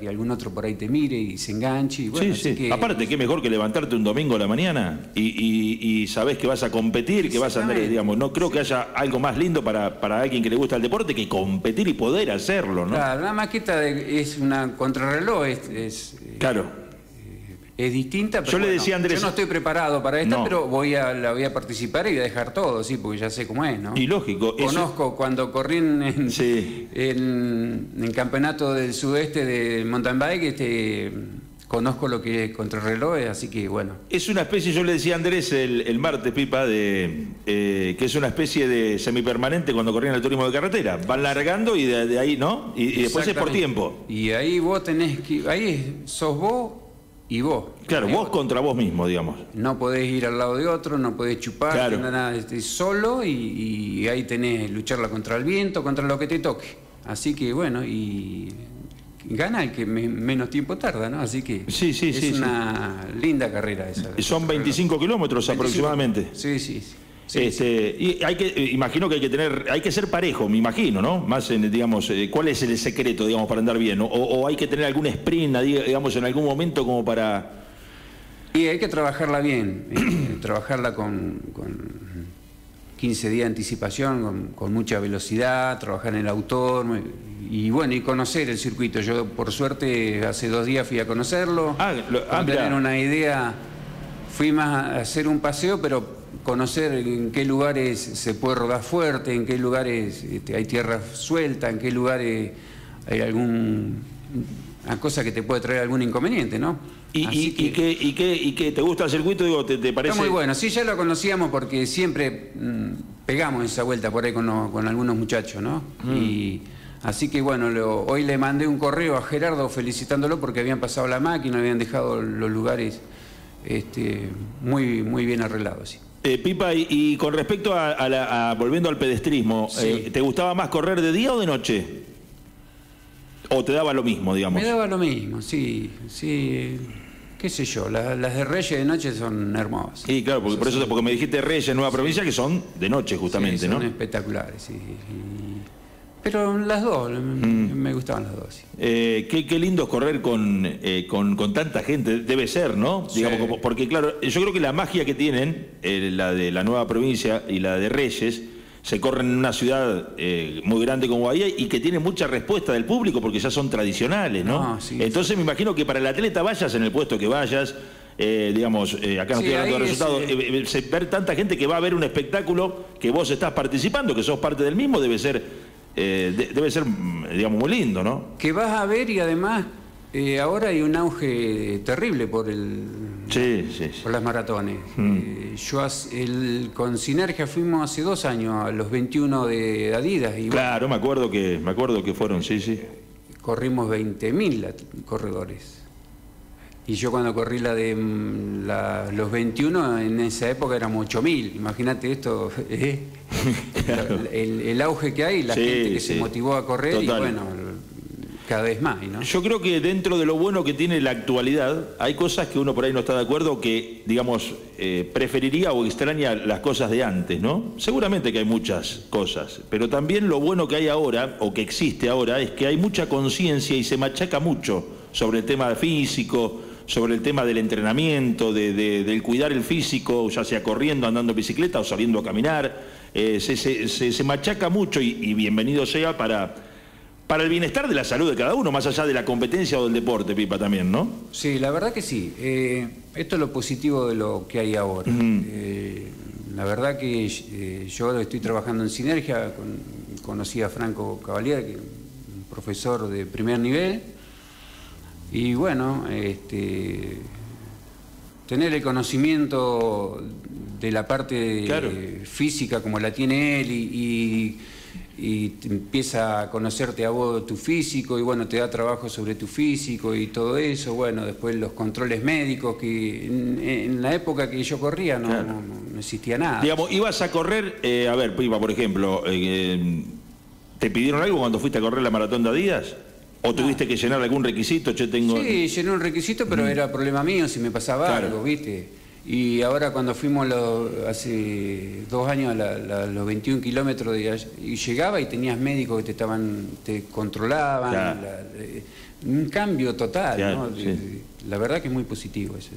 que algún otro por ahí te mire y se enganche. Y bueno, sí, sí. que- Aparte, qué mejor que levantarte un domingo a la mañana y, y, y sabés que vas a competir, que vas a andar, digamos, no creo que haya algo más lindo para, para alguien que le gusta el deporte que competir y poder hacerlo, ¿no? Claro, la maqueta de- es una contrarreloj, es, es, eh, Claro. Es distinta. Pero Yo le decía a Andrés- Yo no estoy preparado para esta, No. pero voy a, la voy a participar y voy a dejar todo, sí, porque ya sé cómo es, ¿no? Y lógico, eso- Conozco cuando corrí en, en, Sí. en- en campeonato del sudeste de mountain bike, este, conozco lo que es contrarreloj, así que bueno. Es una especie, yo le decía a Andrés el, el martes, Pipa, de, eh, que es una especie de semipermanente cuando corrían el turismo de carretera. Van largando y de, de ahí, ¿no? Y, y después es por tiempo. Y ahí vos tenés que. Ahí sos vos y vos. Claro, vos otro. contra vos mismo, digamos. No podés ir al lado de otro, no podés chupar, Claro. nada, este, solo y, y ahí tenés lucharla contra el viento, contra lo que te toque. Así que bueno, y gana el que me- menos tiempo tarda, ¿no? Así que Sí, sí, es sí, sí. una linda carrera esa. Son 25 kilómetros 25. aproximadamente. Sí, sí. Sí. Sí, este, Y hay que, eh, imagino que hay que tener, hay que ser parejo, me imagino, ¿no? Más en, digamos, eh, ¿cuál es el secreto, digamos, para andar bien? O, o hay que tener algún sprint, digamos, en algún momento como para... Y hay que trabajarla bien, eh, trabajarla con, con 15 días de anticipación, con, con mucha velocidad, trabajar en el autor y bueno, y conocer el circuito. Yo por suerte hace dos días fui a conocerlo, Ah, lo- ah, para mirá. tener una idea, fui más a hacer un paseo, pero conocer en qué lugares se puede rodar fuerte, en qué lugares este, hay tierra suelta, en qué lugares hay algún una cosa que te puede traer algún inconveniente, ¿no? ¿Y, y, y que- qué, y, qué, ¿Y qué te gusta el circuito? Digo, ¿te, te parece...? Está muy bueno, sí, ya lo conocíamos porque siempre mm, pegamos esa vuelta por ahí con algunos muchachos, ¿no? Mm. Y así que bueno, lo- hoy le mandé un correo a Gerardo felicitándolo porque habían pasado la máquina, habían dejado los lugares este, muy, muy bien arreglados. sí. Eh, Pipa, y, y con respecto a, a la- a- volviendo al pedestrismo, Sí. eh, ¿te gustaba más correr de día o de noche? ¿O te daba lo mismo, digamos? Me daba lo mismo, sí, sí, qué sé yo, la- las de Reyes de noche son hermosas. Sí, claro, porque, por eso, porque me dijiste Reyes, Nueva Provincia, que son de noche justamente, Sí, son ¿no? espectaculares, sí. Y- Pero las dos, Mm. me gustaban las dos. sí. Eh, qué, qué lindo correr con, eh, con, con tanta gente, debe ser, ¿no? Sí. Digamos, como- porque claro, yo creo que la magia que tienen, eh, la de la nueva provincia y la de Reyes, se corren en una ciudad eh, muy grande como Bahía y que tiene mucha respuesta del público porque ya son tradicionales, ¿no? No, sí, Entonces me imagino que para el atleta vayas en el puesto que vayas, eh, digamos, eh, acá no Sí, estoy hablando de resultados, eh, ver tanta gente que va a ver un espectáculo que vos estás participando, que sos parte del mismo, debe ser, eh, de- debe ser, digamos, muy lindo, ¿no? que vas a ver y además eh, ahora hay un auge terrible por el Sí, sí, sí. por las maratones. Mm. Eh, yo hace- el- con Sinergia fuimos hace dos años a los 21 de Adidas y Claro, me acuerdo que me acuerdo que fueron, sí, sí. corrimos 20.000 at- corredores. Y yo cuando corrí la de mm, la- los 21, en esa época éramos 8.000. Imagínate esto, ¿eh? Claro. el, el auge que hay, la Sí, gente que sí. se motivó a correr Total. y bueno, cada vez más. ¿no? Yo creo que dentro de lo bueno que tiene la actualidad, hay cosas que uno por ahí no está de acuerdo, que, digamos, eh, preferiría o extraña las cosas de antes, ¿no? Seguramente que hay muchas cosas, pero también lo bueno que hay ahora, o que existe ahora, es que hay mucha conciencia y se machaca mucho sobre el tema físico, sobre el tema del entrenamiento, de- de- del cuidar el físico, ya sea corriendo, andando en bicicleta o saliendo a caminar. Eh, se, se- se- se machaca mucho y, y bienvenido sea para, para el bienestar de la salud de cada uno, más allá de la competencia o del deporte, Pipa, también, ¿no? Sí, la verdad que sí. Eh, esto es lo positivo de lo que hay ahora. Eh, la verdad que eh, yo estoy trabajando en sinergia, con- conocí a Franco Cavalier, que un profesor de primer nivel, y bueno, este, tener el conocimiento de la parte Claro. física como la tiene él y, y- empieza a conocerte a vos tu físico y bueno, te da trabajo sobre tu físico y todo eso, bueno, después los controles médicos que en, en la época que yo corría no, Claro. no- no existía nada. Digamos, ibas a correr, eh, a ver, Pipa, por ejemplo, eh, ¿te pidieron algo cuando fuiste a correr la maratón de Adidas? ¿O tuviste que llenar algún requisito? Yo tengo... Sí, llené un requisito, pero era problema mío si me pasaba Claro. algo, ¿viste? Y ahora cuando fuimos hace dos años a, los 21 kilómetros y llegaba y tenías médicos que te estaban, te controlaban, eh, un cambio total, la verdad que es muy positivo eso.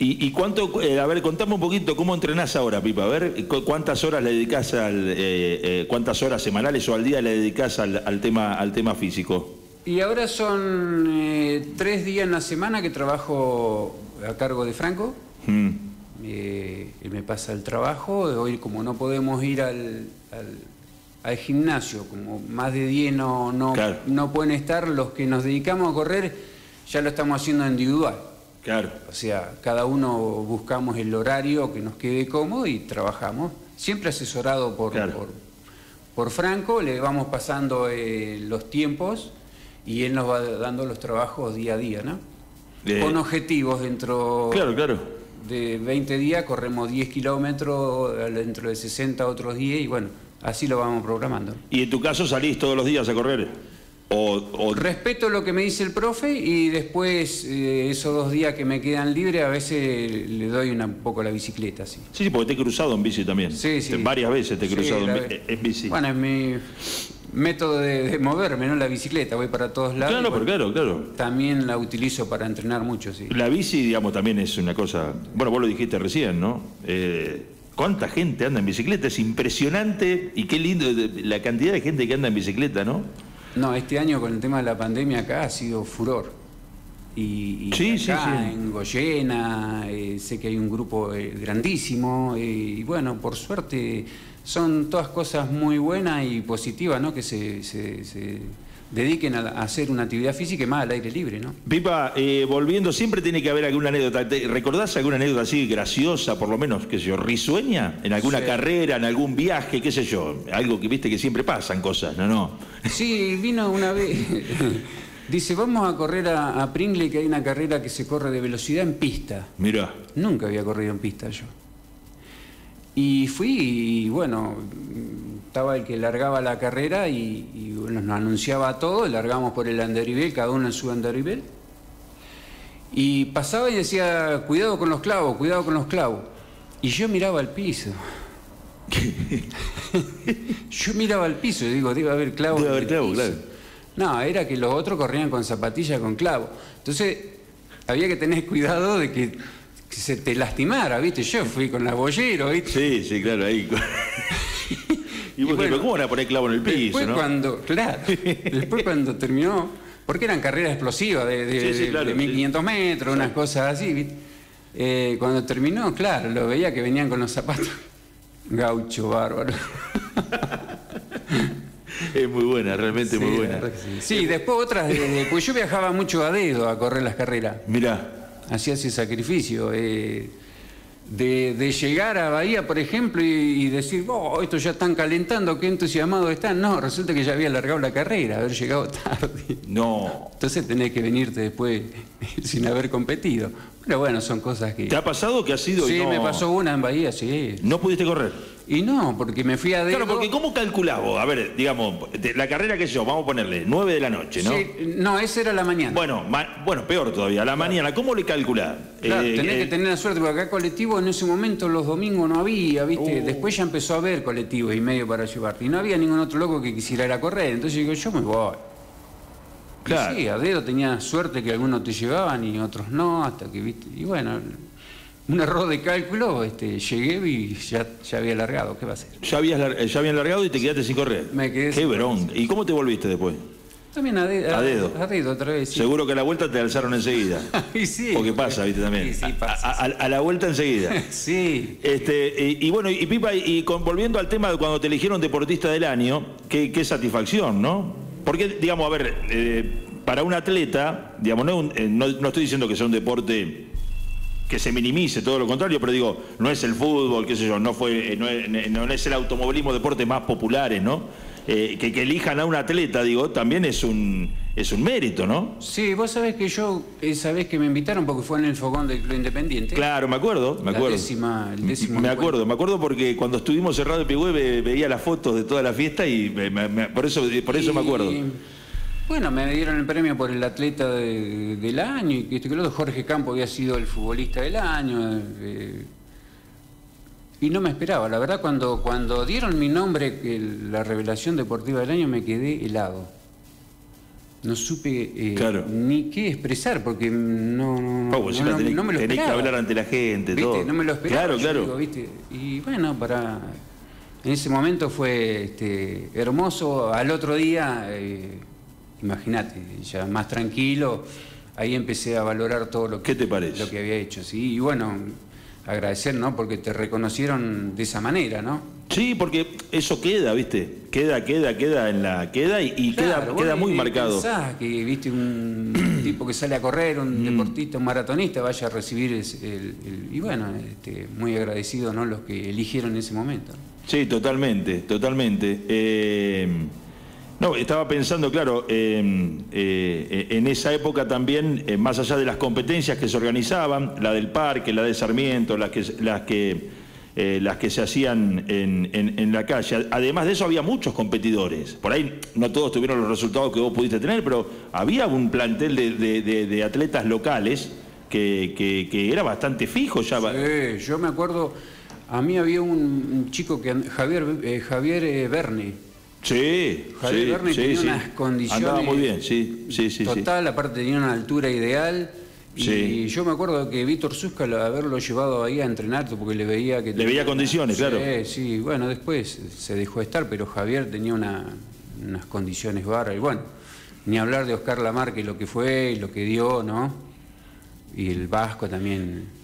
¿Y, cuánto, eh, a ver, contame un poquito, ¿cómo entrenás ahora, Pipa? A ver, ¿cuántas horas le dedicás al, eh, cuántas horas semanales o al día le dedicás al, tema, al tema físico? Y ahora son tres días en la semana que trabajo a cargo de Franco. Mm eh, me pasa el trabajo, hoy como no podemos ir al, al, gimnasio, como más de 10 no, no, no pueden estar, los que nos dedicamos a correr ya lo estamos haciendo individual. Claro. O sea, cada uno buscamos el horario que nos quede cómodo y trabajamos, siempre asesorado por, por, Franco, le vamos pasando eh, los tiempos y él nos va dando los trabajos día a día, ¿no? Con objetivos dentro... Claro, claro de 20 días corremos 10 kilómetros, dentro de 60 otros 10 y bueno, así lo vamos programando. ¿Y en tu caso salís todos los días a correr? O, Respeto lo que me dice el profe y después eh, esos dos días que me quedan libres a veces le doy un poco la bicicleta. Sí. sí, porque te he cruzado en bici también. Sí, sí. Varias veces te he cruzado en, bici. Bueno, es mi método de, moverme, ¿no? La bicicleta, voy para todos lados. Claro, pero claro, claro. También la utilizo para entrenar mucho, sí. La bici, digamos, también es una cosa... Bueno, vos lo dijiste recién, ¿no? Eh, ¿Cuánta gente anda en bicicleta? Es impresionante y qué lindo la cantidad de gente que anda en bicicleta, ¿no? No, este año con el tema de la pandemia acá ha sido furor. Y, sí, acá en Goyena, eh, sé que hay un grupo eh, grandísimo, y bueno, por suerte son todas cosas muy buenas y positivas, ¿no? Que se, dediquen a, hacer una actividad física y más al aire libre, ¿no? Pipa, eh, volviendo, siempre tiene que haber alguna anécdota. ¿Recordás alguna anécdota así graciosa, por lo menos, qué sé yo, risueña? ¿En alguna carrera, en algún viaje, qué sé yo? Algo que viste que siempre pasan cosas, ¿no? no? Sí, vino una vez. Dice, vamos a correr a, a Pringle, que hay una carrera que se corre de velocidad en pista. Mira. Nunca había corrido en pista yo. Y fui y bueno, estaba el que largaba la carrera y, bueno, nos anunciaba a todos, largamos por el andarivel, cada uno en su andarivel. Y pasaba y decía, cuidado con los clavos, cuidado con los clavos. Y yo miraba al piso. yo miraba al piso y digo, debe haber clavos. Debe haber clavos, claro. No, era que los otros corrían con zapatillas con clavos. Entonces, había que tener cuidado de que que se te lastimara, ¿viste? Yo fui con la bollero, ¿viste? Sí, sí, claro, ahí. y, vos bueno, ¿cómo van a poner clavo en el piso, después cuando, claro, después cuando terminó, porque eran carreras explosivas de, de, 1500 metros, unas cosas así, ¿viste? Eh, cuando terminó, claro, lo veía que venían con los zapatos. Gaucho bárbaro. es muy buena, realmente muy buena. Sí, después otras, pues yo viajaba mucho a dedo a correr las carreras. Mirá hacía ese sacrificio. Eh, de, llegar a Bahía, por ejemplo, y, decir, oh, esto ya están calentando, qué entusiasmados están. No, resulta que ya había alargado la carrera, haber llegado tarde. No. Entonces tenés que venirte después sin haber competido. Pero bueno, son cosas que... ¿Te ha pasado que ha sido Sí, me pasó una en Bahía, sí. ¿No pudiste correr? Y no, porque me fui a dedo... Claro, porque ¿cómo calculás vos? A ver, digamos, la carrera que yo, vamos a ponerle 9 de la noche, ¿no? Sí, no, esa era la mañana. Bueno, bueno peor todavía, la mañana, ¿cómo le calculás? Claro, eh, tenés que tener la suerte, porque acá colectivo en ese momento los domingos no había, ¿viste? Uh. Después ya empezó a haber colectivos y medio para llevarte. Y no había ningún otro loco que quisiera ir a correr. Entonces digo, yo me voy. Claro. sí, a dedo tenía suerte que algunos te llevaban y otros no, hasta que, ¿viste? Y bueno un error de cálculo, este, llegué y ya, ya había largado. ¿Qué va a hacer? Ya, habías, ya habían largado y te quedaste sin correr. Me quedé Qué bronca. ¿Y cómo te volviste después? También a, dedo. a, dedo. A dedo otra vez. Seguro que a la vuelta te alzaron enseguida. y sí. Porque pasa, viste también. Sí, sí, pasa, a, la vuelta enseguida. sí. Este, y, bueno, y Pipa, y volviendo al tema de cuando te eligieron deportista del año, qué, qué satisfacción, ¿no? Porque, digamos, a ver, eh, para un atleta, digamos, no, eh, no, no estoy diciendo que sea un deporte que se minimice, todo lo contrario, pero digo, no es el fútbol, qué sé yo, no, fue, eh, no, es, el automovilismo deporte más populares, ¿no? Que, elijan a un atleta, digo, también es un, es un mérito, ¿no? Sí, vos sabés que yo, esa vez que me invitaron, porque fue en el fogón del Club Independiente. Claro, me acuerdo, me acuerdo. Décima, el décimo me acuerdo, me acuerdo porque cuando estuvimos cerrados el Pigüe veía las fotos de toda la fiesta y por eso, por eso me acuerdo. Bueno, me dieron el premio por el atleta del año y este que Jorge Campo había sido el futbolista del año. Eh, Y no me esperaba, la verdad cuando, cuando dieron mi nombre, la revelación deportiva del año, me quedé helado. No supe eh, ni qué expresar porque no, no, oh, no, me lo tenés que hablar ante la gente, todo. No me lo esperaba. Claro, claro. Y bueno, para en ese momento fue este, hermoso. Al otro día, eh, imagínate, ya más tranquilo, ahí empecé a valorar todo lo que, te parece? Lo que había hecho. ¿sí? Y bueno, agradecer, ¿no? Porque te reconocieron de esa manera, ¿no? Sí, porque eso queda, ¿viste? Queda, queda, queda en la queda y, queda, queda muy marcado. que viste un tipo que sale a correr, un mm. deportista, un maratonista, vaya a recibir el, y bueno, este, muy agradecido, ¿no? Los que eligieron en ese momento. Sí, totalmente, totalmente. Eh, no, estaba pensando, claro, eh, en esa época también, eh, más allá de las competencias que se organizaban, la del parque, la de Sarmiento, las que, las que, eh, las que se hacían en, la calle. Además de eso había muchos competidores. Por ahí no todos tuvieron los resultados que vos pudiste tener, pero había un plantel de, atletas locales que, era bastante fijo ya. Sí, yo me acuerdo, a mí había un, chico que Javier, Javier Berni Sí, Javier sí, tenía unas condiciones. Andaba muy bien, sí, sí, sí. Total, aparte tenía una altura ideal. Y yo me acuerdo que Víctor Susca haberlo llevado ahí a entrenar porque le veía que... Le veía condiciones, claro. Sí, bueno, después se dejó estar, pero Javier tenía unas condiciones bárbaras. Y bueno, ni hablar de Oscar Lamarque, lo que fue, lo que dio, ¿no? Y el Vasco también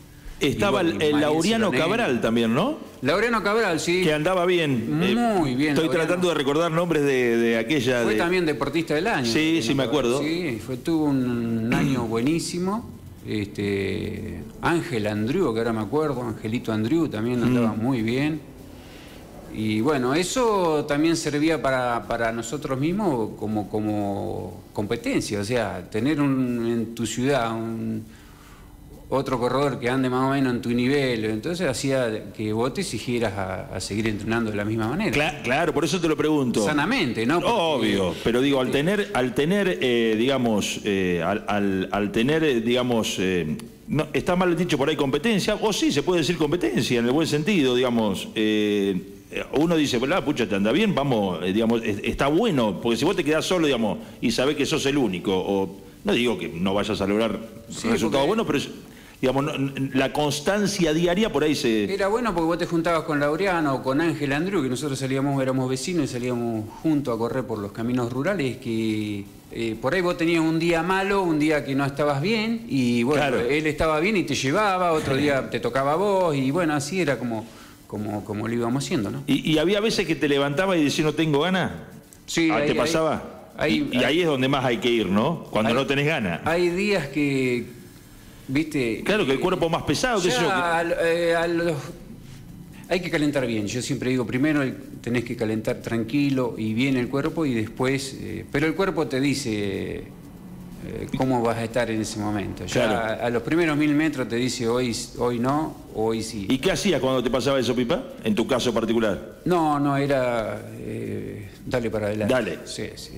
estaba el, Laureano Cabral también, ¿no? Laureano Cabral, sí. Que andaba bien. Muy eh, bien. Estoy tratando de recordar nombres de, aquella. Fue también deportista del año. Sí, sí, me acuerdo. Sí, fue, tuvo un año buenísimo. Este, Ángel Andrew, que ahora me acuerdo, Angelito Andrew también mm. andaba muy bien. Y bueno, eso también servía para, para nosotros mismos como, como competencia, o sea, tener un, en tu ciudad un otro corredor que ande más o menos en tu nivel. Entonces hacía que vos te exigieras a, seguir entrenando de la misma manera. Claro, por eso te lo pregunto. Sanamente, ¿no? Obvio, pero digo, al tener, al tener eh, digamos, eh, al, tener, eh, digamos, no, está mal dicho por ahí competencia, o sí, se puede decir competencia en el buen sentido, digamos. uno dice, bueno, pucha, te anda bien, vamos, digamos, está bueno, porque si vos te quedás solo, digamos, y sabés que sos el único, o no digo que no vayas a lograr resultados buenos, pero digamos, la constancia diaria por ahí se... Era bueno porque vos te juntabas con Laureano o con Ángel Andrew, que nosotros salíamos, éramos vecinos y salíamos juntos a correr por los caminos rurales, que eh, por ahí vos tenías un día malo, un día que no estabas bien, y bueno, él estaba bien y te llevaba, otro día te tocaba a vos, y bueno, así era como, como, como lo íbamos haciendo, ¿no? ¿Y, había veces que te levantaba y decías no tengo ganas? Sí. ¿Te pasaba? y, ahí es donde más hay que ir, ¿no? Cuando no tenés ganas. Hay días que ¿Viste? Claro, que el cuerpo más pesado, qué sé yo. Eh, hay que calentar bien. Yo siempre digo, primero tenés que calentar tranquilo y bien el cuerpo y después... Eh, pero el cuerpo te dice eh, cómo vas a estar en ese momento. Ya a, los primeros mil metros te dice hoy, hoy no, hoy sí. ¿Y qué hacías cuando te pasaba eso, Pipa? En tu caso particular. No, no, era... dale para adelante. Dale. Sí, sí,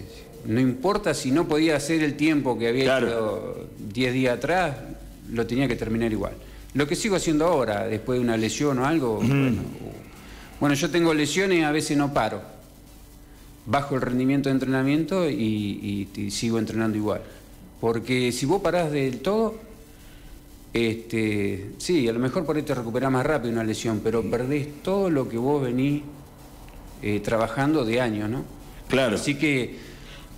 No importa si no podía hacer el tiempo que había hecho 10 días atrás, lo tenía que terminar igual. Lo que sigo haciendo ahora, después de una lesión o algo, bueno, yo tengo lesiones y a veces no paro. Bajo el rendimiento de entrenamiento y, sigo entrenando igual. Porque si vos parás del todo, este, sí, a lo mejor por ahí te recuperás más rápido una lesión, pero perdés todo lo que vos venís eh, trabajando de años, ¿no? Claro. Así que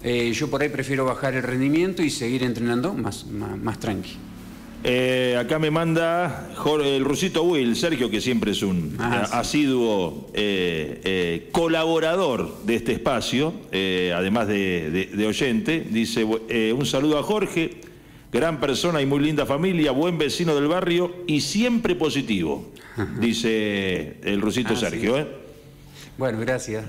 eh, yo por ahí prefiero bajar el rendimiento y seguir entrenando más, más, más tranqui. Eh, acá me manda el rusito Will, Sergio, que siempre es un ah, asiduo eh, colaborador de este espacio, además de, oyente. Dice, un saludo a Jorge, gran persona y muy linda familia, buen vecino del barrio y siempre positivo, dice el rusito ah, Sergio. Bueno, gracias.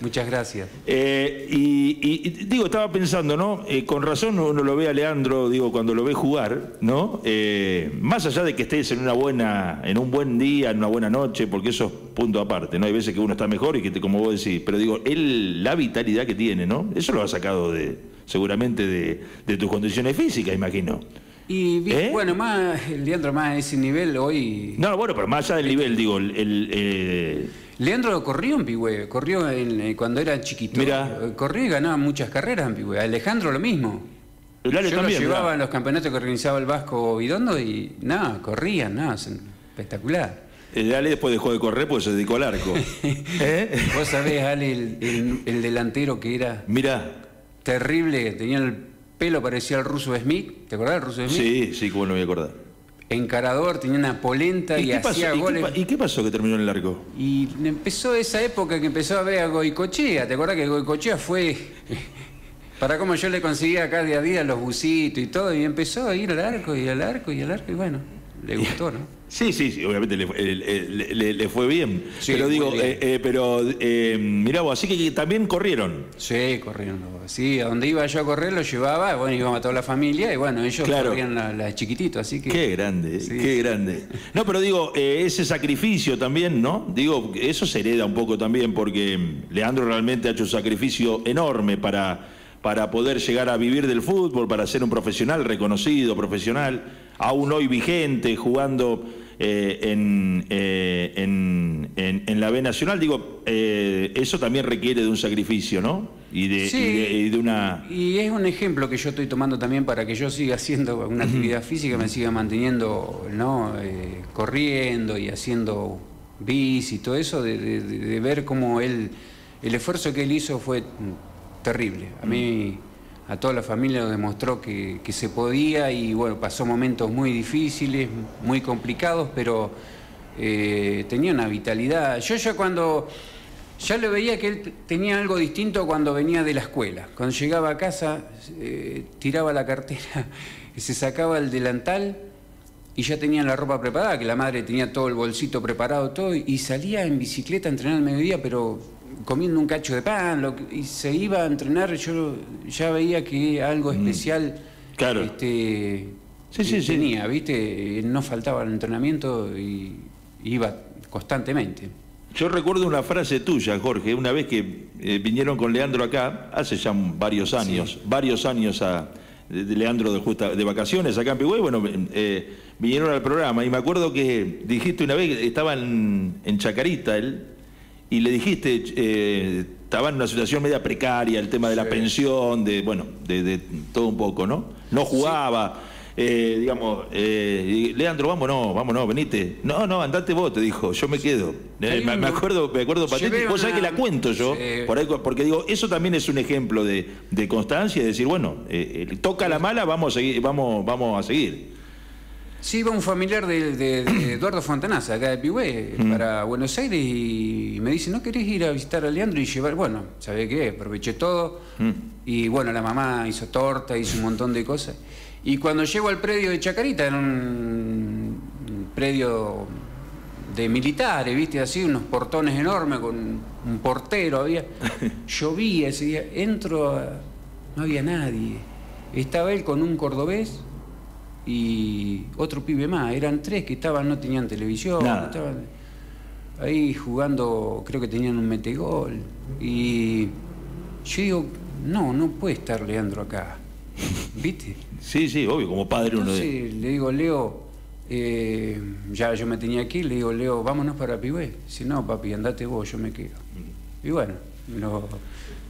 Muchas gracias. Eh, y, digo, estaba pensando, ¿no? Eh, con razón uno lo ve a Leandro, digo, cuando lo ve jugar, ¿no? Eh, más allá de que estés en una buena, en un buen día, en una buena noche, porque eso es punto aparte, ¿no? Hay veces que uno está mejor y que te, como vos decís, pero digo, él, la vitalidad que tiene, ¿no? Eso lo ha sacado de, seguramente de, tus condiciones físicas, imagino. Y ¿Eh? bueno, más, el Leandro más a ese nivel hoy. No, bueno, pero más allá del nivel, digo, el, el, eh, Leandro corrió en Pigüe, corrió en- eh, cuando era chiquito. Mirá. Eh, Corrió y ganaba muchas carreras en Pigüe. Alejandro lo mismo. el Ale Yo también. lo llevaba mirá. en los campeonatos que organizaba el Vasco Vidondo y nada, corrían, nada, espectacular. El Ale después dejó de correr porque se dedicó al arco. ¿Eh? Vos sabés, Ale, el, el- el delantero que era Mirá, terrible, tenía el pelo parecía al ruso Smith, ¿te acordás del ruso Smith? sí, sí, cómo no me voy a acordar. Encarador, tenía una polenta y, ¿Y qué, pasó, hacía ¿Y qué goles. y qué pasó que terminó en el arco? Y empezó esa época que empezó a ver a Goicochea. ¿Te acordás que Goicochea fue para cómo yo le conseguía acá de a día los busitos y todo? Y empezó a ir al arco y al arco y al arco y bueno, le gustó, ¿no? Sí, sí, sí, obviamente le, fue- le- le- fue bien. Sí, pero digo, bien. eh, eh, pero eh, mirá vos, así que también corrieron. Sí, corriendo. Sí, a donde iba yo a correr lo llevaba, bueno, íbamos a toda la familia y bueno, ellos Claro. corrían la, la chiquitito, así que... Qué grande, Sí. qué grande. No, pero digo, eh, ese sacrificio también, ¿no? Digo, eso se hereda un poco también porque Leandro realmente ha hecho un sacrificio enorme para, para poder llegar a vivir del fútbol, para ser un profesional reconocido, profesional, aún hoy vigente, jugando eh, en, eh, en, en- en la B Nacional. Digo, eh, eso también requiere de un sacrificio, ¿no? Y de, Sí. y de- y de una... Y es un ejemplo que yo estoy tomando también para que yo siga haciendo una actividad física, me siga manteniendo, ¿no? Eh, corriendo y haciendo bis y todo eso, de, de- ver cómo él, el esfuerzo que él hizo fue mm, terrible. A mí, a toda la familia nos demostró que, que se podía y bueno, pasó momentos muy difíciles, muy complicados, pero eh, tenía una vitalidad. Yo ya cuando... Ya le veía que él tenía algo distinto cuando venía de la escuela. Cuando llegaba a casa, eh, tiraba la cartera, se sacaba el delantal y ya tenía la ropa preparada, que la madre tenía todo el bolsito preparado, todo, y salía en bicicleta a entrenar al mediodía, pero comiendo un cacho de pan, lo que- y se iba a entrenar, yo ya veía que algo especial Mm. Claro. este, Sí, sí, sí. tenía, ¿viste? No faltaba el entrenamiento y iba constantemente. Yo recuerdo una frase tuya, Jorge, una vez que eh, vinieron con Leandro acá, hace ya varios años, varios años a, de Leandro de, justa- de vacaciones acá en Pigüey, bueno, eh, vinieron al programa y me acuerdo que dijiste una vez, estaba en, en Chacarita él, y le dijiste, eh, estaba en una situación media precaria, el tema de la Sí. pensión, de, bueno, de, de todo un poco, ¿no? No jugaba. eh, digamos, eh, Leandro, vámonos, vámonos, venite. No, no, andate vos, te dijo, yo me quedo. Eh, me, acuerdo, me acuerdo patente. Vos sabés que la cuento yo, Sí. por ahí, porque digo, eso también es un ejemplo de, de constancia y decir, bueno, eh, eh, toca la mala, vamos a seguir, vamos, vamos a seguir. Sí, iba un familiar de, de- de Eduardo Fontanaza, acá de Pigüé, para Buenos Aires, y me dice, ¿no querés ir a visitar a Leandro y llevar? Bueno, ¿sabés qué? Aproveché todo, y bueno, la mamá hizo torta, hizo un montón de cosas. Y cuando llego al predio de Chacarita, era un predio de militares, ¿viste? Así, unos portones enormes con un portero había. Llovía ese día, entro, a- no había nadie. Estaba él con un cordobés y otro pibe más. Eran tres que estaban, no tenían televisión, Nada. estaban ahí jugando, creo que tenían un metegol. Y yo digo, no, no puede estar Leandro acá. ¿Viste? Sí, sí, obvio, como padre uno de... Le digo, Leo, eh, ya yo me tenía aquí, le digo, Leo, vámonos para Pigüé. Dice, no, papi, andate vos, yo me quedo. Y bueno, lo-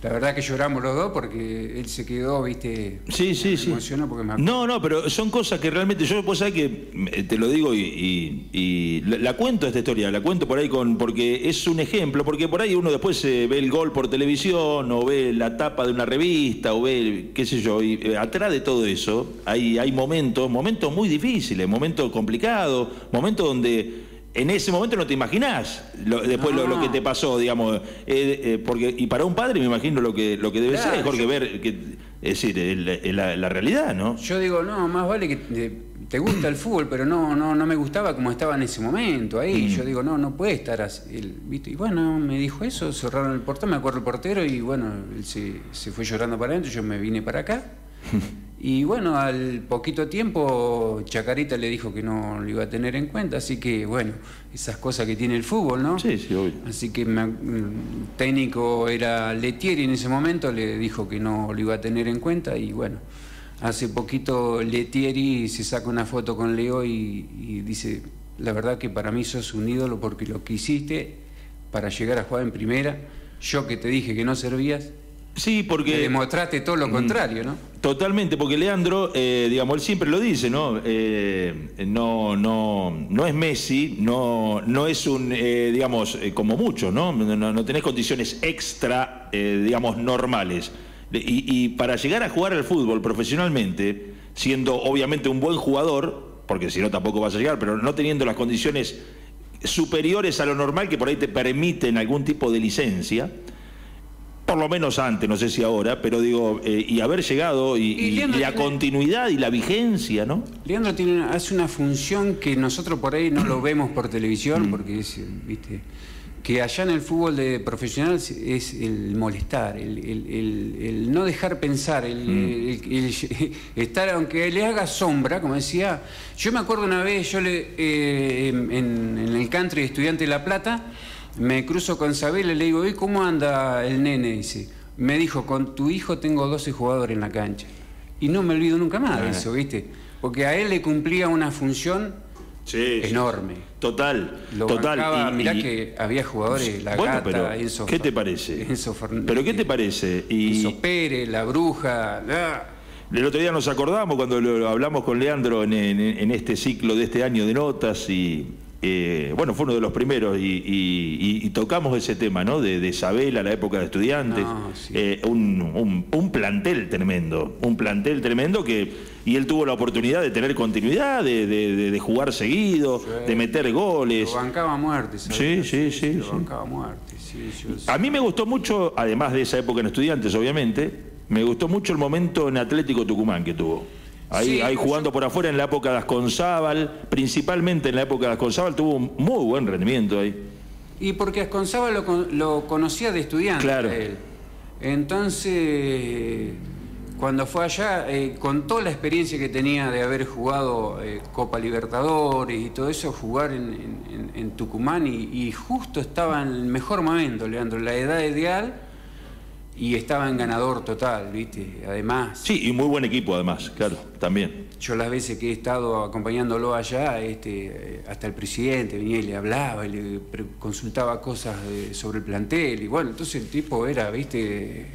la verdad que lloramos los dos porque él se quedó, viste, Sí, sí, sí. emocionó porque me No, no, pero son cosas que realmente yo vos sabés que eh, te lo digo y, y- y la, la cuento esta historia, la cuento por ahí con porque es un ejemplo, porque por ahí uno después eh, ve el gol por televisión o ve la tapa de una revista o ve qué sé yo, y eh, atrás de todo eso hay, hay momentos, momentos muy difíciles, momentos complicados, momentos donde en ese momento no te imaginás lo- después lo, que te pasó, digamos, eh, eh, porque y para un padre me imagino lo que lo que debe Claro, ser, Jorge, yo- ver que es decir, el- el- la, la realidad, ¿no? Yo digo, no, más vale que te, te gusta el fútbol, pero no, no, no me gustaba como estaba en ese momento ahí. Yo digo, no, no puede estar así. Y bueno, me dijo eso, cerraron el portón, me acuerdo el portero, y bueno, él se, se fue llorando para adentro, yo me vine para acá. Y bueno, al poquito tiempo Chacarita le dijo que no lo iba a tener en cuenta, así que bueno, esas cosas que tiene el fútbol, ¿no? Sí, sí, obvio. Así que me- el técnico era Letieri en ese momento, le dijo que no lo iba a tener en cuenta y bueno, hace poquito Letieri se saca una foto con Leo y, y dice, la verdad que para mí sos un ídolo porque lo que hiciste para llegar a jugar en primera, yo que te dije que no servías, Sí, porque... demostraste todo lo contrario, ¿no? Totalmente, porque Leandro, eh, digamos, él siempre lo dice, ¿no? Eh, no, no, no es Messi, no, no es un, eh, digamos, eh, como muchos, ¿no? No, no tenés condiciones extra, eh, digamos, normales. Y, y para llegar a jugar al fútbol profesionalmente, siendo obviamente un buen jugador, porque si no tampoco vas a llegar, pero no teniendo las condiciones superiores a lo normal que por ahí te permiten algún tipo de licencia, por lo menos antes, no sé si ahora, pero digo, eh, y haber llegado y, la tiene- continuidad y la vigencia, ¿no? Leandro tiene, hace una función que nosotros por ahí no lo vemos por Mm. televisión, porque es, viste, que allá en el fútbol de profesional es- el molestar, el, el- el- el no dejar pensar, el, Mm. estar, aunque le haga sombra, como decía, yo me acuerdo una vez, yo le, eh, en, en el country de Estudiante de La Plata, me cruzo con Sabela y le digo, ¿y cómo anda el nene? Dice, me dijo, con tu hijo tengo 12 jugadores en la cancha. Y no me olvido nunca más de Ah. eso, ¿viste? Porque a él le cumplía una función Sí, enorme. Total, Lo total. bancaba, y- mirá y- que había jugadores, la Bueno, gata, pero, Enzo ¿qué te parece? Enzo Fernández, ¿Pero qué te parece? Y Enzo Pérez, la bruja. ah. el otro día nos acordamos cuando lo, lo hablamos con Leandro en, en- en este ciclo de este año de notas y eh, bueno, fue uno de los primeros y, y- y- y tocamos ese tema, ¿no? De, de Isabela, la época de estudiantes, No, sí. Eh, un, un- un plantel tremendo, un plantel tremendo que y él tuvo la oportunidad de tener continuidad, de, de- de- de jugar seguido, de meter goles. Lo bancaba a muerte, ¿sabes? Sí, sí, sí, Lo sí. bancaba a muerte, yo- A mí me gustó mucho, además de esa época en estudiantes, obviamente, me gustó mucho el momento en Atlético Tucumán que tuvo. Ahí, Sí, ahí jugando por afuera en la época de Asconzábal, principalmente en la época de Asconzábal, tuvo un muy buen rendimiento ahí. Y porque Asconzaba lo, lo conocía de estudiante. Claro. él. Entonces, cuando fue allá, eh, con toda la experiencia que tenía de haber jugado eh, Copa Libertadores y todo eso, jugar en, en- en- en Tucumán y, y justo estaba en el mejor momento, Leandro, la edad ideal y estaba en ganador total, ¿viste? Además, Sí, y muy buen equipo además, claro, también. yo las veces que he estado acompañándolo allá, este, hasta el presidente venía y le hablaba y le consultaba cosas de- sobre el plantel. Y bueno, entonces el tipo era, viste,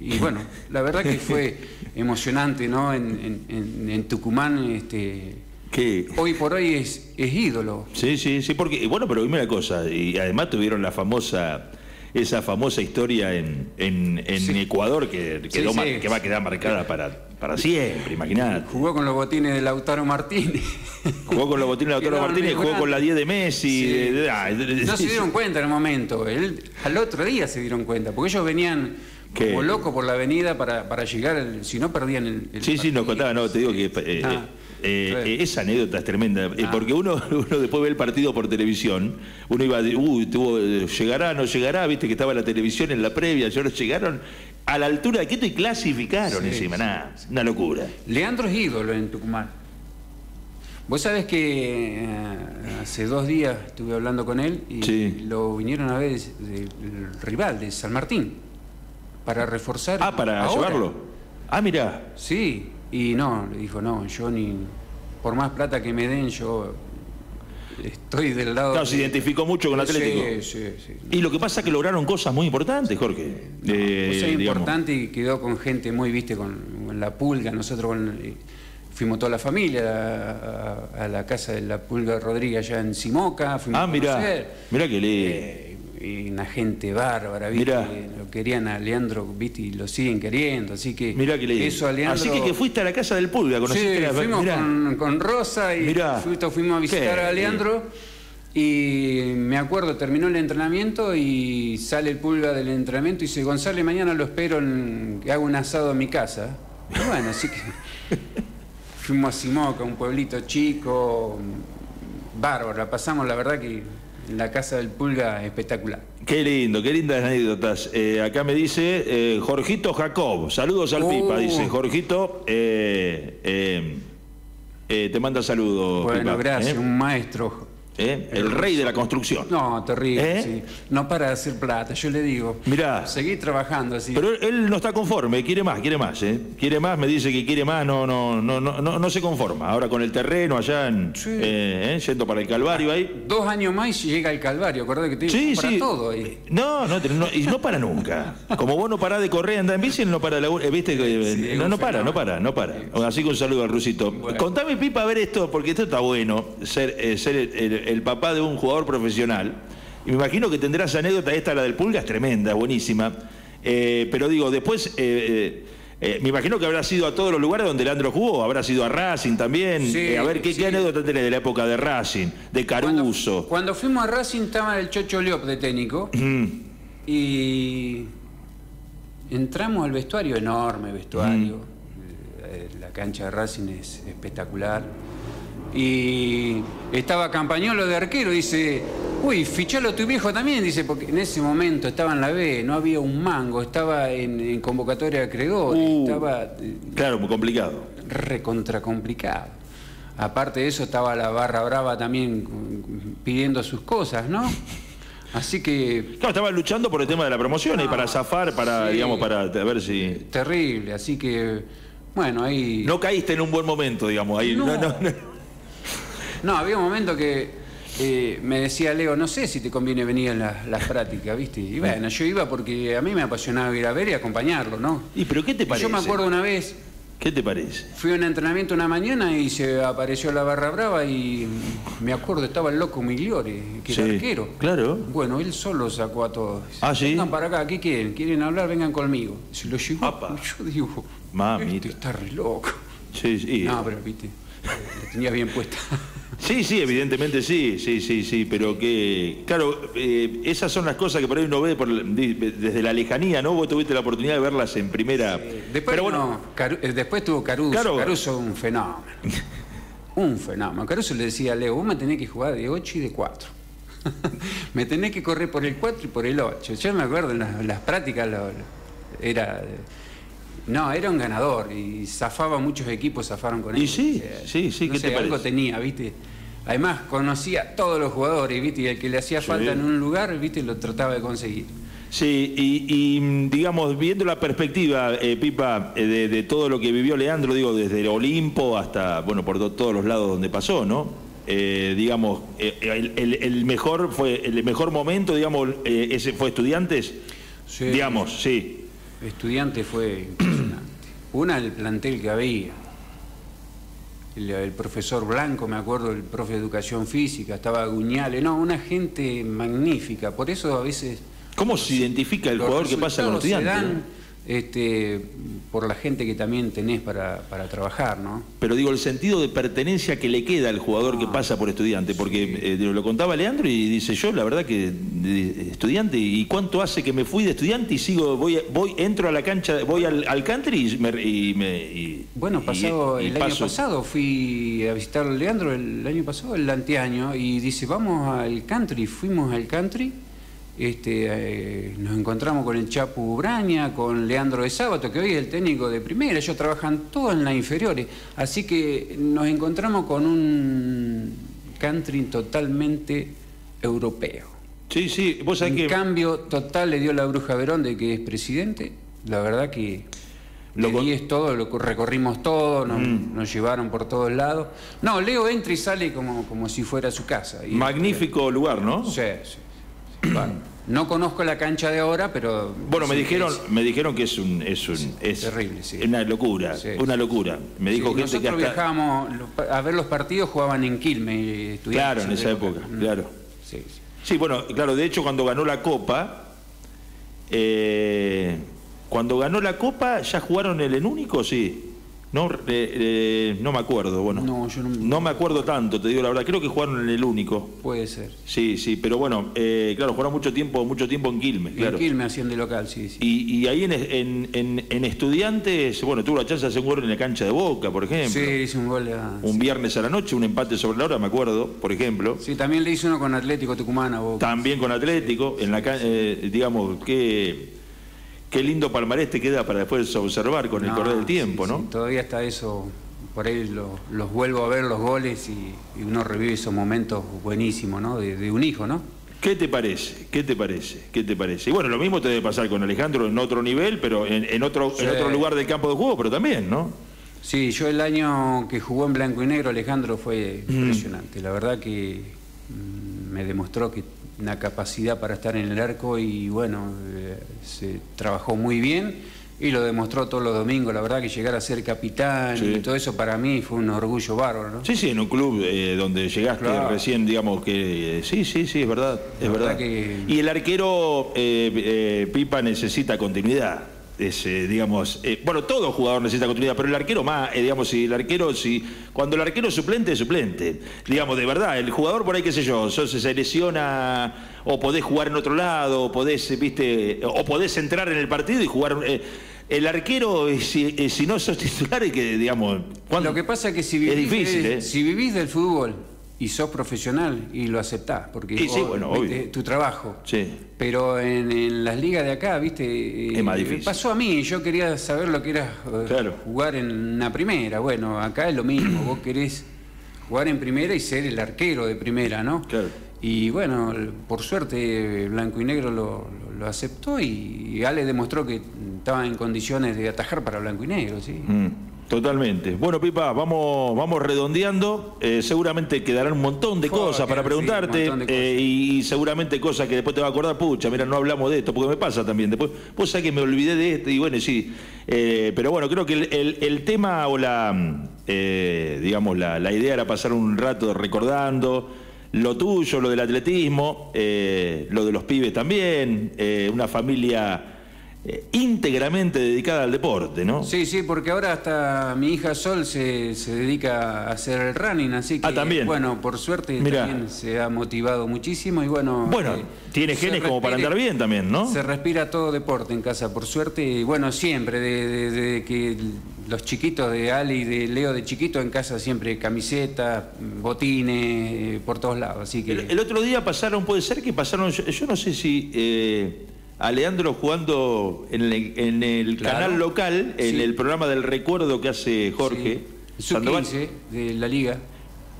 y bueno, la verdad que fue emocionante, ¿no? En, en- Tucumán, este, Que, hoy por hoy es, es ídolo. sí, sí, sí, porque, bueno, pero dime una cosa, y además tuvieron la famosa, esa famosa historia en, en- en Sí. Ecuador que, quedó Sí, mar- sí. que va a quedar marcada para, para siempre, imagínate. Jugó con los botines de Lautaro Martínez. Jugó con los botines de Lautaro Martínez, jugó con la 10 de Messi. Sí. de- de- ah, de- No se dieron cuenta en el momento. Él, al otro día se dieron cuenta, porque ellos venían ¿Qué? como locos por la avenida para, para llegar, si no perdían el, el Sí, sí, nos partido. contaba, no, te digo que eh, Ah, eh. Eh, esa anécdota es tremenda, eh, Ah. porque uno, uno después ve el partido por televisión, uno iba, uy, tuvo, eh, llegará, no llegará, viste que estaba la televisión en la previa, y ahora llegaron a la altura de Quito y clasificaron Sí, encima, sí, nada, una locura. Leandro es ídolo en Tucumán. Vos sabés que eh, hace dos días estuve hablando con él y lo vinieron a ver del rival de San Martín para reforzar. Ah, para ahora. llevarlo. Ah, mira, Sí, y no, le dijo, no, yo ni. Por más plata que me den, yo estoy del lado. claro, se de- identificó mucho con Atlético. Sí, sí, sí. Y lo que pasa es que lograron cosas muy importantes, Jorge. No, Eh, cosa importante y quedó con gente muy, viste, con, con la pulga. Nosotros con- eh, fuimos toda la familia a, a- a la casa de la pulga Rodríguez allá en Simoca. Fuimos Ah, mirá, mirá que lindo. Eh, una gente bárbara, viste, lo querían a Leandro, viste, y lo siguen queriendo. Así que Mirá que lindo. eso a Leandro. Así que, que fuiste a la casa del Pulga, Sí, conociste la fuimos mirá. con, con Rosa y fuimos, fuimos a visitar Qué a Leandro. Y me acuerdo, terminó el entrenamiento y sale el pulga del entrenamiento y dice, González, mañana lo espero en, que haga un asado en mi casa. Y bueno, así que fuimos a Simoca, un pueblito chico, bárbaro, la pasamos la verdad que la casa del pulga espectacular. Qué lindo, qué lindas anécdotas. Eh, acá me dice eh, Jorgito Jacob, saludos al Uh. Pipa, dice Jorgito, eh, eh, te manda saludos. Bueno, Pipa, gracias, un maestro. ¿Eh? el rey de la construcción. No, terrible, ¿Eh? sí. No para de hacer plata, yo le digo. Mirá. Seguí trabajando así. Pero él no está conforme, quiere más, quiere más, ¿eh? Quiere más, me dice que quiere más, no, no, no, no, no, no se conforma. Ahora con el terreno allá en, Sí. eh, yendo para el Calvario ahí. Dos años más y llega el Calvario, acordate que te digo, Sí, para sí. todo ahí. No, no, y no para nunca. Como vos no parás de correr, andar en bici, él no para eh, viste, no, no para, no para, no para. Así que un saludo al rusito. Bueno. Contame, Pipa, a ver esto, porque esto está bueno, ser, ser el, el- el papá de un jugador profesional. Y me imagino que tendrás anécdota, esta, la del Pulga, es tremenda, buenísima. Eh, pero digo, después, eh, eh, me imagino que habrá sido a todos los lugares donde Leandro jugó, habrá sido a Racing también. Sí, Eh, a ver, ¿qué, sí. qué anécdota tenés de la época de Racing, de Caruso? cuando fuimos a Racing estaba el Chocho Leop de técnico Mm. y entramos al vestuario, enorme vestuario. Eh, La cancha de Racing es espectacular. Y estaba Campañolo de arquero, dice, uy, fichalo a tu viejo también, dice, porque en ese momento estaba en la B, no había un mango, estaba en, en convocatoria de acreedores, Uh. estaba eh, Claro, muy complicado. recontra complicado. Aparte de eso estaba la barra brava también pidiendo sus cosas, ¿no? Así que Claro, estaban luchando por el tema de la promoción y para zafar, para, sí. digamos, para a ver si. terrible, así que bueno, ahí No caíste en un buen momento, digamos. Ahí. No, No. no, no. No, había un momento que eh, me decía Leo, no sé si te conviene venir a las, las prácticas, ¿viste? Y bueno, yo iba porque a mí me apasionaba ir a ver y acompañarlo, ¿no? ¿Y pero qué te Y parece? Yo me acuerdo una vez, ¿Qué te parece? fui a un entrenamiento una mañana y se apareció la barra brava y me acuerdo, estaba el loco Migliore, que Sí, era arquero. claro. Bueno, él solo sacó a todos. Ah, ¿sí? Vengan para acá, ¿qué quieren? ¿Quieren hablar? Vengan conmigo. Se lo llevó. Apa. Yo digo, Mamita. este está re loco. Sí, sí. No, pero viste, la tenía bien puesta. Sí, sí, evidentemente sí, sí, sí, sí, pero que, claro, eh, esas son las cosas que por ahí uno ve por desde la lejanía, ¿no? Vos tuviste la oportunidad de verlas en primera. Después, pero bueno, no, Caru- eh, después tuvo Caruso. Claro. Caruso un fenómeno. un fenómeno. Caruso le decía a Leo, vos me tenés que jugar de 8 y de 4. me tenés que correr por el 4 y por el 8. Yo me acuerdo en las, prácticas, lo- lo- era... No, era un ganador y zafaba muchos equipos, zafaron con él. Y sí, O sea, sí, sí, no ¿qué sé, te algo parece? tenía, ¿viste? Además, conocía a todos los jugadores, ¿viste? Y el que le hacía Sí. falta en un lugar, ¿viste? Lo trataba de conseguir. Sí, y, y, digamos, viendo la perspectiva, eh, Pipa, eh, de, de todo lo que vivió Leandro, digo, desde el Olimpo hasta, bueno, por to- todos los lados donde pasó, ¿no? Eh, digamos, eh, el, el- el mejor fue el mejor momento, digamos, eh, ese fue estudiantes, Sí. digamos, sí. Estudiante fue impresionante. Una, el plantel que había. El, el profesor Blanco, me acuerdo, el profe de educación física, estaba Guñale. No, una gente magnífica. Por eso a veces. ¿Cómo se identifica el jugador que pasa con los estudiantes? Este, por la gente que también tenés para, para trabajar, ¿no? Pero digo, el sentido de pertenencia que le queda al jugador que pasa por estudiante, porque eh, lo contaba Leandro y dice yo, la verdad que estudiante, ¿y cuánto hace que me fui de estudiante y sigo, voy, voy entro a la cancha, voy al, al country y me... y me- y- Bueno, pasado, y el año paso- pasado fui a visitar a Leandro, el año pasado, el anteaño, y dice, vamos al country, fuimos al country, este, eh, nos encontramos con el Chapu Braña, con Leandro de Sábato, que hoy es el técnico de primera, ellos trabajan todos en las inferiores, así que nos encontramos con un country totalmente europeo. Sí, sí, vos sabés Un que... cambio total le dio la Bruja Verón de que es presidente. La verdad que Lo es todo, lo recorrimos todo, nos, Mm. nos llevaron por todos lados. No, Leo entra y sale como, como si fuera su casa. Y- Magnífico lugar, ¿no? Sí, sí, no conozco la cancha de ahora, pero. Bueno, me dijeron, es- me dijeron que es un, es un, es terrible, sí. una locura, Sí. una locura. Me dijo gente que nosotros hasta, viajábamos a ver los partidos, jugaban en Quilmes. Claro, en esa época. época, Mm. claro. Sí, bueno, claro, de hecho cuando ganó la Copa, eh, cuando ganó la Copa, ¿ya jugaron el en único? Sí. No, eh, eh, no me acuerdo, bueno. No, yo no- No me acuerdo tanto, te digo la verdad. Creo que jugaron en el único. Puede ser. Sí, sí, pero bueno, eh, claro, jugaron mucho tiempo, mucho tiempo en Quilmes, claro. En Quilmes hacían de local, sí, sí. Y, y ahí en, en, en- en estudiantes, bueno, tuvo la chance de hacer un gol en la cancha de Boca, por ejemplo. Sí, hizo un gol a... Un viernes a la noche, un empate sobre la hora, me acuerdo, por ejemplo. Sí, también le hizo uno con Atlético Tucumán a Boca. También con Atlético, en la eh, digamos, qué, qué lindo palmarés te queda para después observar con el correr del tiempo, sí, ¿no? sí, todavía está eso por ahí los vuelvo a ver los goles y, uno revive esos momentos buenísimos, ¿no? De, un hijo, ¿no? ¿Qué te parece? ¿Qué te parece? ¿Qué te parece? Y bueno, lo mismo te debe pasar con Alejandro en otro nivel, pero en, otro, en otro lugar del campo de juego, pero también, ¿no? Sí, yo el año que jugó en blanco y negro Alejandro fue mm. impresionante. La verdad que mm, me demostró que una capacidad para estar en el arco y bueno, eh, se trabajó muy bien y lo demostró todos los domingos. La verdad que llegar a ser capitán y todo eso para mí fue un orgullo bárbaro. Sí, sí, en un club eh, donde llegaste recién, digamos que eh, sí, sí, sí, es verdad, es verdad. Y el arquero Pipa necesita continuidad digamos, eh, bueno, todo jugador necesita continuidad, pero el arquero más, eh, digamos, si el arquero, si cuando el arquero es suplente, es suplente. Digamos, de verdad, el jugador por ahí, qué sé yo, se lesiona o podés jugar en otro lado, o podés, viste, o podés entrar en el partido y jugar. Eh, el arquero, si, si, no sos titular, es que, digamos. Lo que pasa es que si vivís, si vivís del fútbol y sos profesional y lo aceptás, porque es tu trabajo. Sí. Pero en, las ligas de acá, viste, es más eh, difícil. pasó a mí, yo quería saber lo que era eh, jugar en una primera. Bueno, acá es lo mismo, vos querés jugar en primera y ser el arquero de primera, ¿no? Claro. Y bueno, por suerte Blanco y Negro lo, aceptó y Ale demostró que estaba en condiciones de atajar para Blanco y Negro, ¿sí? Mm. Totalmente. Bueno, Pipa, vamos, vamos redondeando. Eh, seguramente quedarán un montón de cosas para preguntarte eh, y seguramente cosas que después te va a acordar, pucha, mira, no hablamos de esto, porque me pasa también. Después, vos sabés que me olvidé de esto y bueno, sí. Eh, pero bueno, creo que el, tema o la, digamos, la, la, idea era pasar un rato recordando lo tuyo, lo del atletismo, lo de los pibes también, una familia eh, íntegramente dedicada al deporte, ¿no? Sí, sí, porque ahora hasta mi hija Sol se, dedica a hacer el running, así que, ah, ¿también? bueno, por suerte también se ha motivado muchísimo y bueno... Bueno, eh, tiene genes como para andar bien también, ¿no? Se respira todo deporte en casa, por suerte, y bueno, siempre, de, que los chiquitos de Ali y de Leo de chiquito en casa siempre camisetas, botines, eh, por todos lados, así que... El, otro día pasaron, puede ser que pasaron, yo, no sé si a Leandro jugando en el, canal local, en el programa del recuerdo que hace Jorge. Sí. Sub de la liga.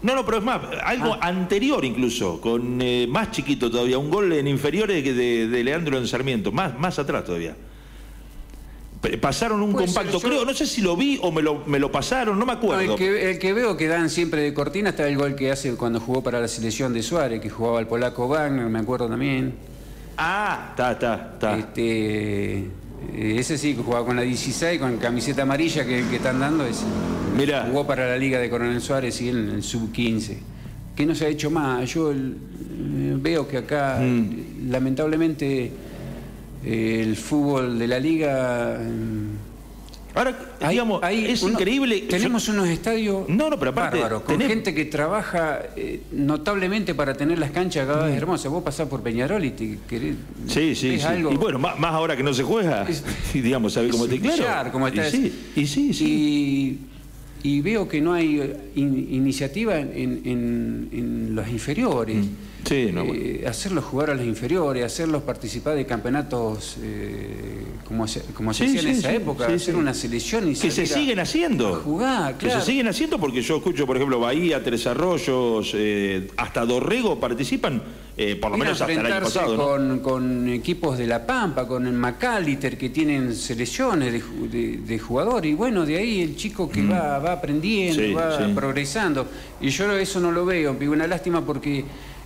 No, no, pero es más, algo ah. anterior incluso, con eh, más chiquito todavía, un gol en inferiores de, de Leandro en Sarmiento, más, más atrás todavía. Pasaron un compacto, creo, no sé si lo vi o me lo, me lo pasaron, no me acuerdo. el, que, el, que, veo que dan siempre de cortina está el gol que hace cuando jugó para la selección de Suárez, que jugaba el polaco Wagner, me acuerdo también. Ah, está, está, está. Este, eh, ese sí, que jugaba con la 16, con camiseta amarilla que, que están dando. Ese. Mira. Jugó para la Liga de Coronel Suárez y en el sub-15. Que no se ha hecho más. Yo veo que acá, mm. lamentablemente, el fútbol de la Liga Ahora, digamos, es increíble. Tenemos unos estadios no, no, pero aparte, bárbaros, con gente que trabaja eh, notablemente para tener las canchas cada vez mm. hermosas. Vos pasás por Peñarol y te querés. Sí, sí, sí. Y bueno, más, ahora que no se juega, digamos, ¿sabés cómo te claro? Como está, y, sí, y sí, sí. Y, veo que no hay iniciativa en, en, los inferiores. Mm. Sí, eh, hacerlos jugar a los inferiores, hacerlos participar de campeonatos eh, como, como se hacía en esa época, hacer una selección y que se siguen haciendo. jugar, Que se siguen haciendo porque yo escucho, por ejemplo, Bahía, Tres Arroyos, eh, hasta Dorrego participan, por lo menos hasta el año pasado. Con, con equipos de La Pampa, con el Macaliter, que tienen selecciones de, jugadores, y bueno, de ahí el chico que mm. va, va aprendiendo, va progresando. Y yo eso no lo veo, una lástima porque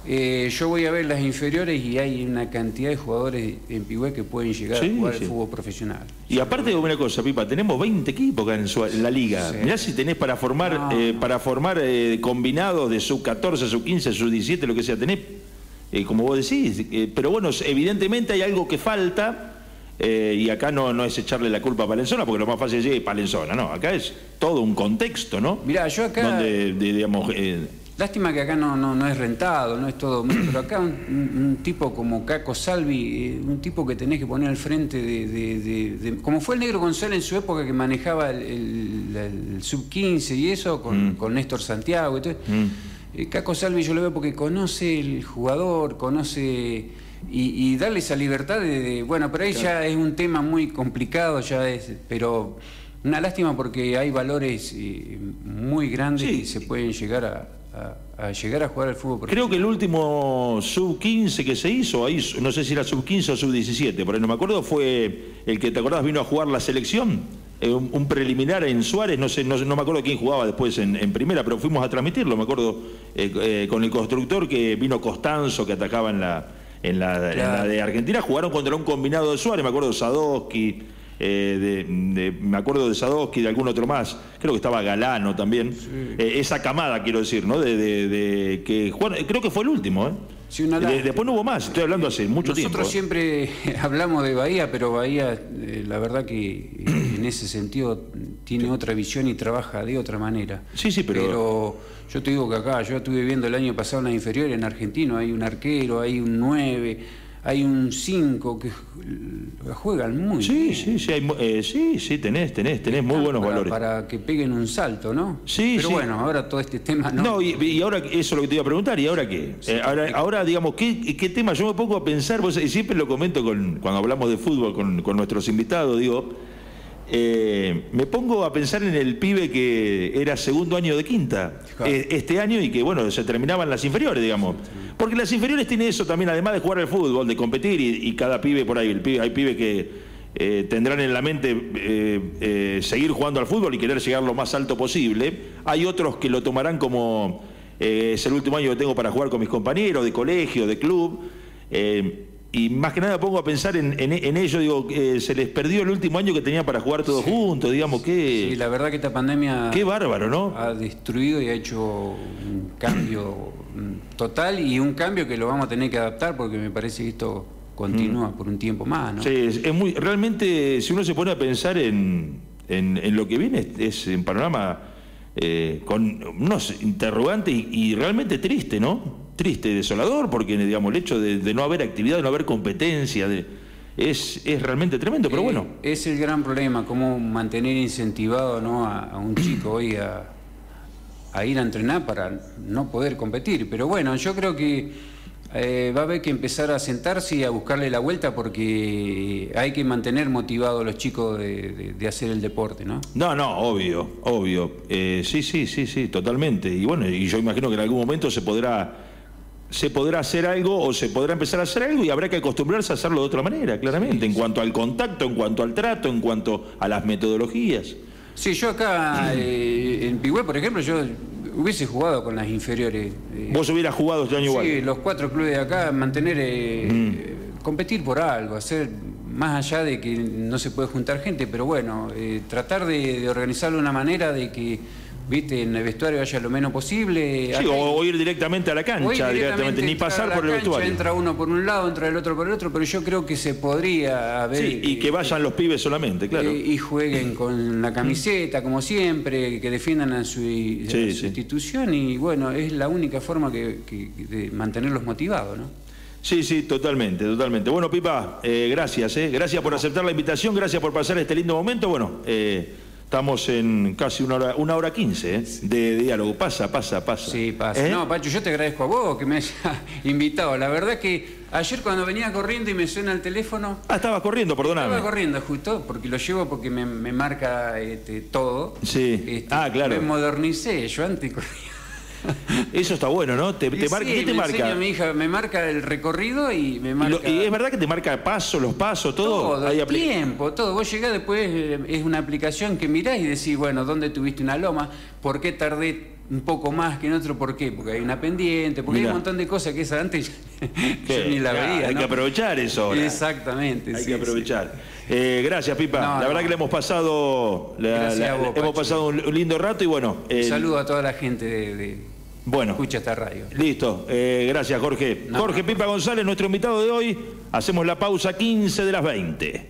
eh, yo voy a ver las inferiores y hay una cantidad de jugadores en Pigüé que pueden llegar a jugar al fútbol profesional. Y aparte de una cosa, Pipa, tenemos 20 equipos acá en, la liga. Mirá si tenés para formar, eh, para formar eh, combinados de sub 14, sub 15, sub 17, lo que sea, tenés, como vos decís. pero bueno, evidentemente hay algo que falta. y acá no, no es echarle la culpa a Palenzona, porque lo más fácil es Palenzona, no, acá es todo un contexto, ¿no? Mira, yo acá... Donde, digamos, Lástima que acá no, no, es rentado, no es todo, pero acá un, tipo como Caco Salvi, eh, un tipo que tenés que poner al frente de, como fue el negro González en su época que manejaba el, sub 15 y eso con, mm. con Néstor Santiago. Entonces, mm. eh, Caco Salvi yo lo veo porque conoce el jugador, conoce y, darle esa libertad de, bueno, pero ahí ya es un tema muy complicado, ya es, pero una lástima porque hay valores eh, muy grandes y se pueden llegar a, llegar a jugar al fútbol. Creo que el último sub-15 que se hizo, ahí, no sé si era sub-15 o sub-17, por ahí no me acuerdo, fue el que te acordás vino a jugar la selección. Eh, un, preliminar en Suárez, no sé, no, me acuerdo quién jugaba después en, primera, pero fuimos a transmitirlo, me acuerdo, eh, con el constructor que vino Costanzo, que atacaba en la, en la, de Argentina, jugaron contra un combinado de Suárez, me acuerdo Sadowski, eh, de, me acuerdo de Sadowski, de algún otro más, creo que estaba Galano también, eh, esa camada quiero decir, ¿no? De, que creo que fue el último, ¿eh? después no hubo más, estoy hablando hace mucho tiempo. Nosotros siempre hablamos de Bahía, pero Bahía, la verdad que en ese sentido tiene otra visión y trabaja de otra manera. Sí, sí, pero... pero yo te digo que acá, yo estuve viendo el año pasado en la inferior en Argentino, hay un arquero, hay un 9 hay un 5 que juegan muy sí, bien. Sí, sí, eh, sí, sí, tenés, tenés, tenés muy buenos valores. Para que peguen un salto, ¿no? Sí, Pero bueno, ahora todo este tema no. No, y, ahora eso es lo que te iba a preguntar, ¿y ahora qué? Eh, ahora, ahora, digamos, ¿qué, ¿qué, tema? Yo me pongo a pensar, y siempre lo comento con, cuando hablamos de fútbol con, con nuestros invitados, digo eh, me pongo a pensar en el pibe que era segundo año de quinta eh, este año y que, bueno, se terminaban las inferiores, digamos. Porque las inferiores tienen eso también, además de jugar al fútbol, de competir y, cada pibe por ahí, pibe, hay pibes que eh, tendrán en la mente seguir jugando al fútbol y querer llegar lo más alto posible. Hay otros que lo tomarán como es el último año que tengo para jugar con mis compañeros de colegio, de club y más que nada pongo a pensar en, ello, digo, se les perdió el último año que tenían para jugar todos juntos, digamos que... Sí, la verdad que esta pandemia... Qué bárbaro, ¿no? Ha destruido y ha hecho un cambio total y un cambio que lo vamos a tener que adaptar porque me parece que esto continúa mm. por un tiempo más, ¿no? Sí, es, muy... Realmente, si uno se pone a pensar en, lo que viene, es, un panorama eh, con unos interrogantes y realmente triste, ¿no? Triste, desolador, porque digamos, el hecho de, no haber actividad, de no haber competencia, de, es, es, realmente tremendo, pero bueno. Es el gran problema, cómo mantener incentivado ¿no? a, un chico hoy a, a, ir a entrenar para no poder competir. Pero bueno, yo creo que eh, va a haber que empezar a sentarse y a buscarle la vuelta porque hay que mantener motivados a los chicos de, hacer el deporte, ¿no? No, no, obvio, obvio. Eh, sí, sí, sí, sí, totalmente. Y bueno, y yo imagino que en algún momento se podrá se podrá hacer algo o se podrá empezar a hacer algo y habrá que acostumbrarse a hacerlo de otra manera, claramente, en cuanto al contacto, en cuanto al trato, en cuanto a las metodologías. Sí, yo acá eh, en Pigüé, por ejemplo, yo hubiese jugado con las inferiores. Eh. ¿Vos hubieras jugado este año igual? Sí, los cuatro clubes de acá, mantener, eh, mm. competir por algo, hacer más allá de que no se puede juntar gente, pero bueno, tratar de organizarlo de una manera de que viste, en el vestuario vaya lo menos posible. Sí, o, ir directamente a la cancha, directamente, ni pasar por el vestuario. Entra uno por un lado, entra el otro por el otro, pero yo creo que se podría haber... Sí, y que vayan los pibes solamente, claro. y jueguen con la camiseta, como siempre, que defiendan a su, institución y bueno, es la única forma que, de mantenerlos motivados, ¿no? Sí, sí, totalmente, totalmente. Bueno, Pipa, eh, gracias, eh. gracias por aceptar la invitación, gracias por pasar este lindo momento. Bueno, eh, Estamos en casi una hora, una hora quince ¿eh? de diálogo. Pasa, pasa, pasa. Sí, pasa. ¿Eh? No, Pacho, yo te agradezco a vos que me hayas invitado. La verdad que ayer cuando venía corriendo y me suena el teléfono... Ah, estabas corriendo, perdóname. Estaba corriendo justo, porque lo llevo porque me, marca este, todo. Sí. Este, ah, claro. Me modernicé, yo antes corría eso está bueno, ¿no? Te, te marca, ¿Qué te marca? mi hija, me marca el recorrido y me marca... Y, es verdad que te marca paso, los pasos, todo? Todo, el tiempo, todo. Vos llegás después, eh, es una aplicación que mirás y decís, bueno, ¿dónde tuviste una loma? ¿Por qué tardé un poco más que en otro? ¿Por qué? Porque hay una pendiente, porque hay un montón de cosas que esa antes yo ni la veía. Hay que aprovechar eso ahora. Exactamente. Hay que aprovechar. Eh, gracias, Pipa. la verdad que le hemos pasado, hemos pasado un, lindo rato y bueno. Un saludo a toda la gente de bueno. Escucha esta radio. Listo. Eh, gracias, Jorge. Jorge Pipa González, nuestro invitado de hoy. Hacemos la pausa 15 de las 20.